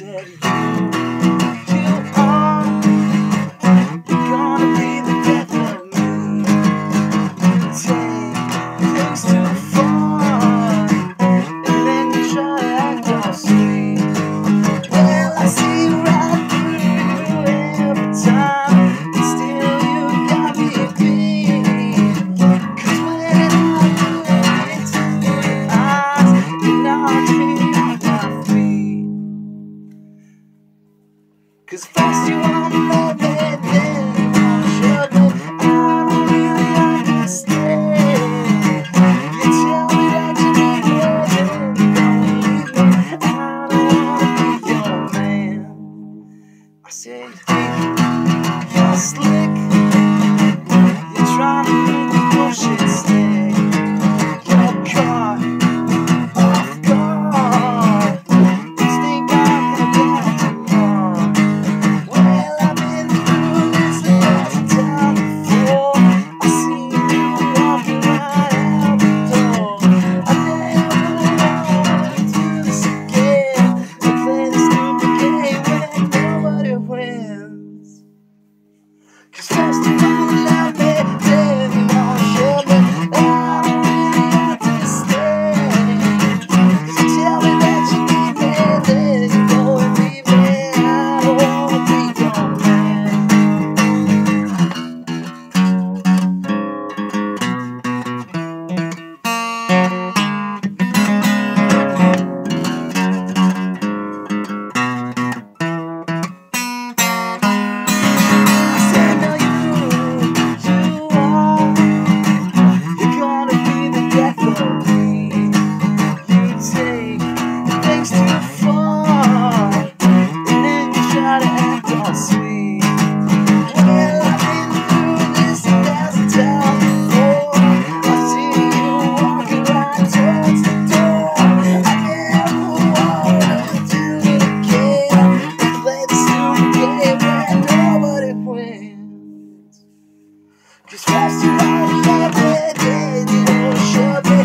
sincerity. Cause first you want to love it, then I should know I don't really understand. You tell me that you need it, don't leave. I don't wanna be your man. I said you think you're slick, you're trying to make the bullshit stick. Just cast your You I did, did, did,